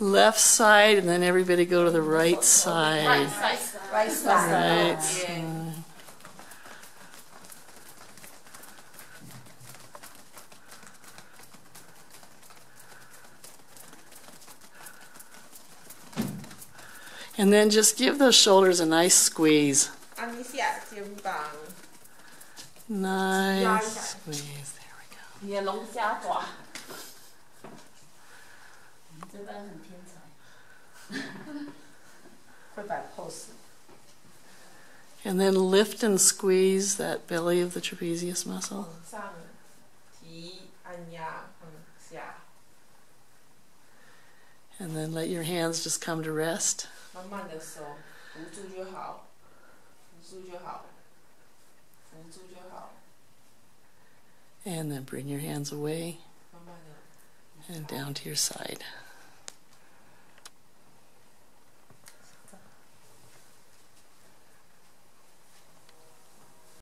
left side, and then everybody go to the right side. Right side. Right side. Right side. And then just give those shoulders a nice squeeze. Nice squeeze. There we go. 你的龙虾爪。你这班很天才，会摆 pose。 And then lift and squeeze that belly of the trapezius muscle. 往上提，按压，往下， And then let your hands just come to rest. 慢慢的手扶住就好，扶住就好，扶住就好， And then bring your hands away 慢慢的。 and down to your side.